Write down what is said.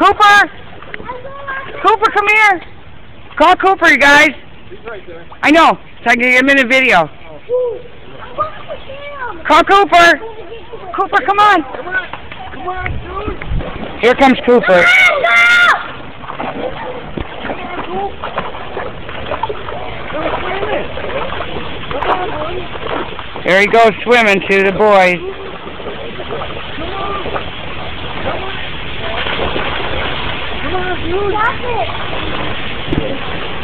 Cooper! Cooper, come here! Call Cooper, you guys. He's right there. I know. So I can get him in a video. Cooper! Call Cooper! Cooper, come on! Come on. Come on, dude. Here comes Cooper. There he goes swimming to the boys. Come on, dude. Stop it!